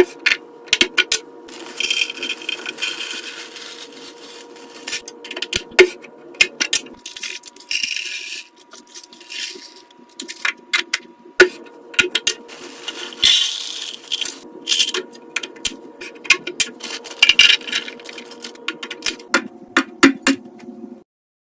you.